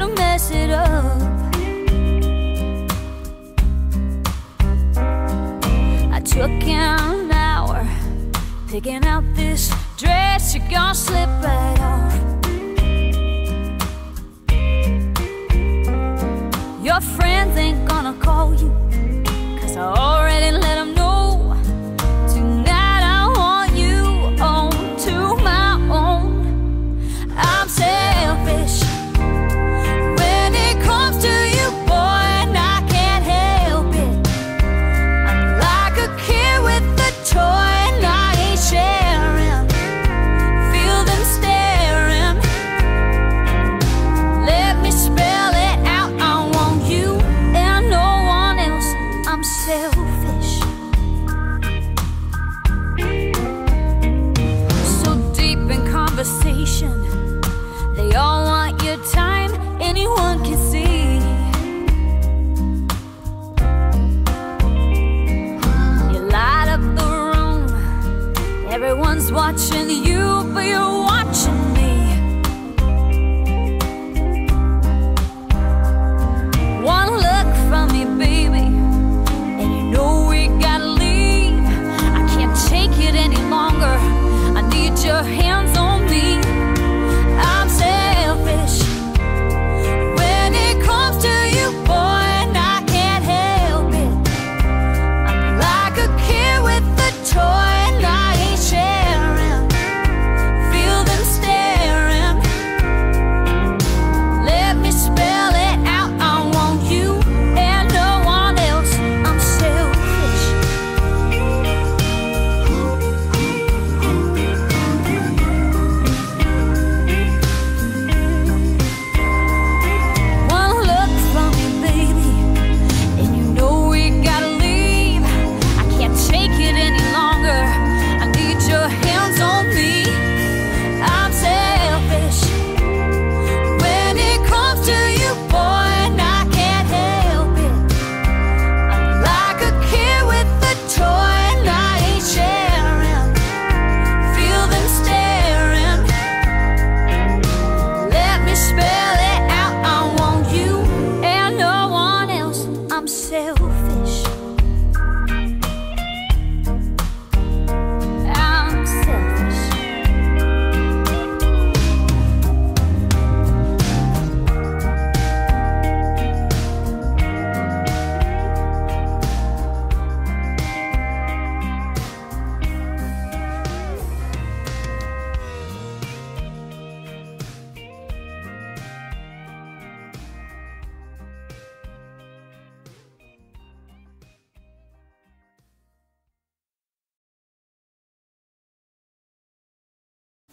To mess it up I took an hour Picking out this dress. You're gonna slip right off. Your friends ain't gonna call you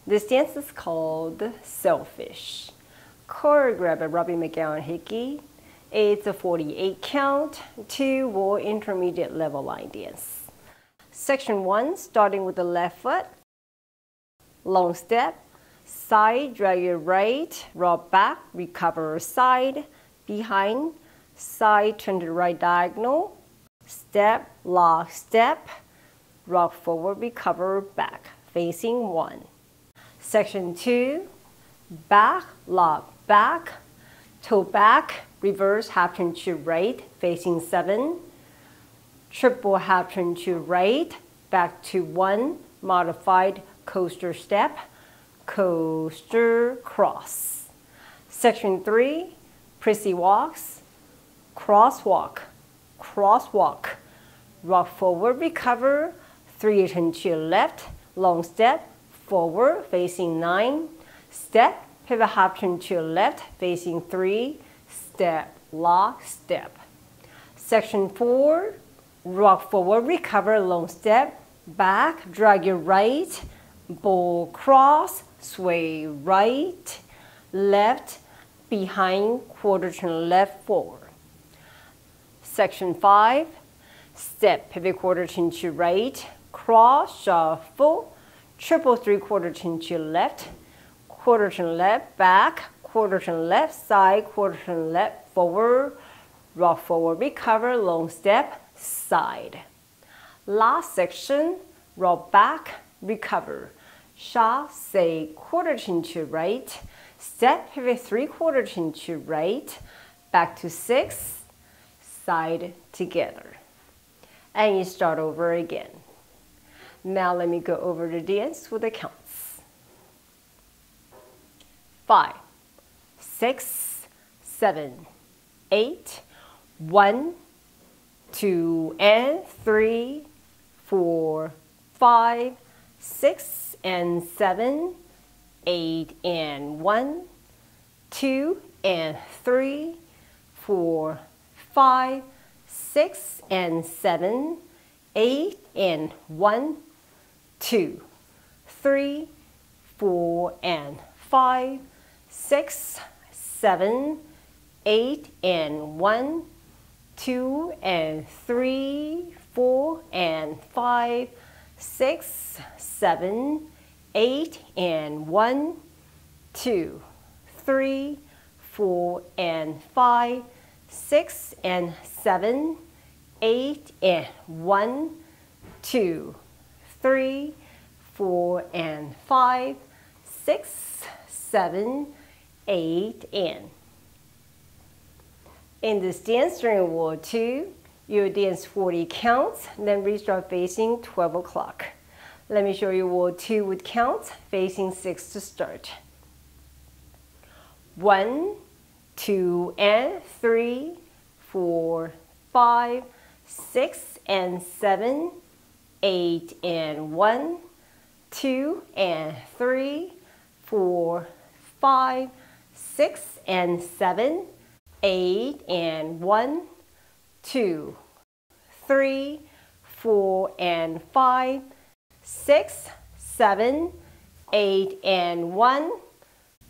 This dance is called Selfish, choreographed by Robbie McGowan Hickie. It's a 48 count, two wall intermediate level line dance. Section 1, starting with the left foot, long step, side, drag your right, rock back, recover side, behind, side, turn to the right diagonal, step, lock, step, rock forward, recover back, facing one. Section 2, back, lock, back, toe back, reverse half turn to right, facing 7, triple half turn to right, back to 1, modified coaster step, coaster cross. Section 3, prissy walks, crosswalk, crosswalk, rock forward, recover, 3 turn to left, long step, forward facing 9, step, pivot half turn to your left facing 3, step, lock, step. Section 4, rock forward, recover, long step, back, drag your right, ball cross, sway right, left, behind, quarter turn left, forward. Section 5, step, pivot quarter turn to right, cross, shuffle, triple three quarter turn to left, quarter turn left, back, quarter turn left, side, quarter turn left, forward, rock forward, recover, long step, side. Last section, rock back, recover. Sha, say quarter turn to right, step, pivot three quarter turn to right, back to six, side together. And you start over again. Now let me go over the dance with the counts. Five, six, seven, eight, one, two, and three, four, five, six, and seven, eight, and one, two, and three, four, five, six, and seven, eight, and one, two, three, four, and five, six, seven, eight, and one, two, and three, four, and five, six, seven, eight, and one, two, three, four, and five, six, and seven, eight, and one, two, three, four, and five, six, seven, eight, and. In this dance during Wall 2, you dance 40 counts, then restart facing 12 o'clock. Let me show you Wall 2 with counts, facing 6 to start. 1, 2, and 3, 4, 5, 6, and 7, 8, and 1, 2, and 3, 4, 5, 6, and 7, 8, and 1, 2, 3, 4, and 5, 6, 7, 8, and 1,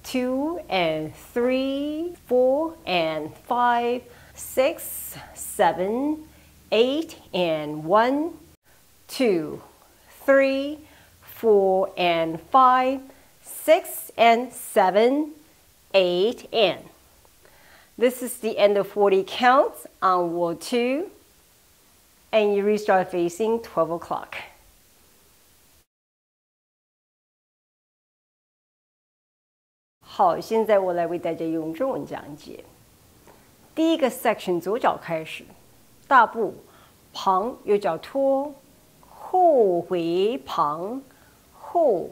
2, and 3, 4, and 5, 6, 7, 8, and 1, 2, 3, 4, and 5, 6, and 7, 8, and. This is the end of 40 counts on wall 2, and you restart facing 12 o'clock. 好，现在我来为大家用中文讲解。第一个 section 左脚开始，大步旁右脚拖， 后回旁，后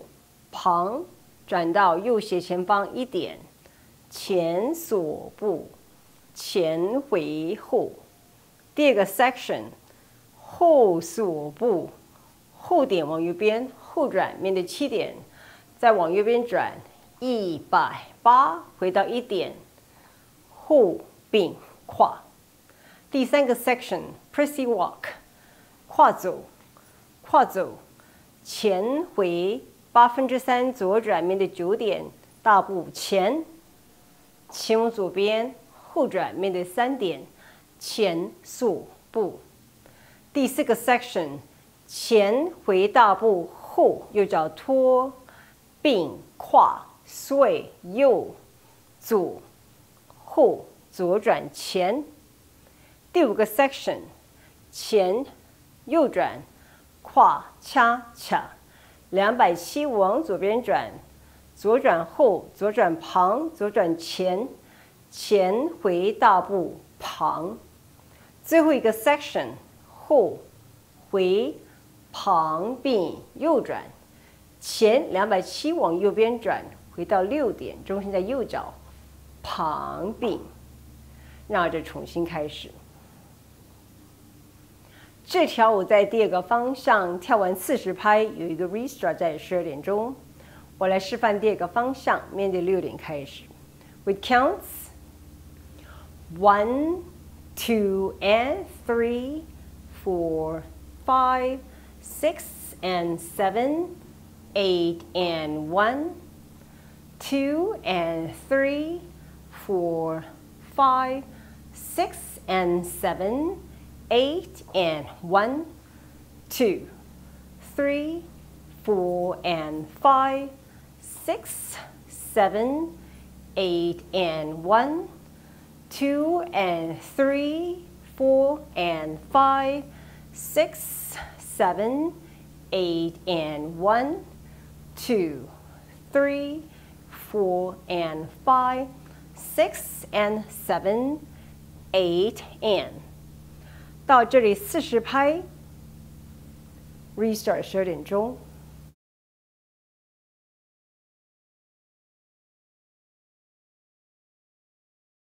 旁转到右斜前方一点，前锁步，前回后。第二个 section 后锁步，后点往右边，后转面对七点，再往右边转。一百八，回到一点，后并跨。第三个 section，pressy walk，跨走，跨走，前回八分之三，左转面对九点，大步前，前往左边，后转面对三点，前速步。第四个 section，前回大步，后右脚拖，并跨。碎右左后左转前，第五个 section 前右转跨恰恰两百七往左边转，左转后左转旁左转前。前回大步旁，最后一个 section 后回旁并右转。前两百七往右边转。回到六点，中心在右脚旁并，绕着重新开始。这条我在第二个方向跳完四十拍，有一个 restart 在十二点钟。我来示范第二个方向，面对六点开始。With counts one, two, and three, four, five, six, and seven, eight, and one two and three, four, five, six and seven, eight and one, two, three, four and five, six, seven, eight and one, two and three, four and five, six, seven, eight and one, two, three, four and five, six and seven, eight and。到这里四十拍，Restart 十点钟。